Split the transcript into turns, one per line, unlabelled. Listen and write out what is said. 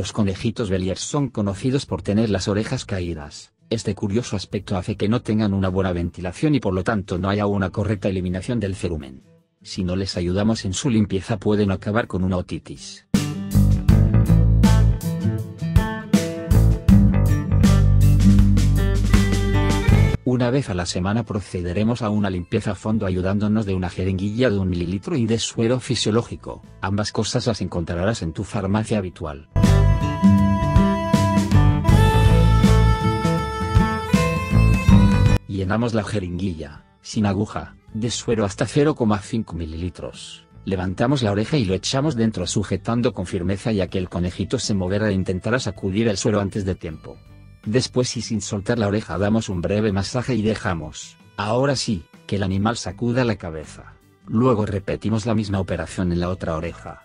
Los conejitos Beliers son conocidos por tener las orejas caídas. Este curioso aspecto hace que no tengan una buena ventilación y por lo tanto no haya una correcta eliminación del cerumen. Si no les ayudamos en su limpieza pueden acabar con una otitis. Una vez a la semana procederemos a una limpieza a fondo ayudándonos de una jeringuilla de un mililitro y de suero fisiológico. Ambas cosas las encontrarás en tu farmacia habitual. Llenamos la jeringuilla, sin aguja, de suero hasta 0,5 mililitros. Levantamos la oreja y lo echamos dentro sujetando con firmeza ya que el conejito se moverá e intentará sacudir el suero antes de tiempo. Después y sin soltar la oreja damos un breve masaje y dejamos, ahora sí, que el animal sacuda la cabeza. Luego repetimos la misma operación en la otra oreja.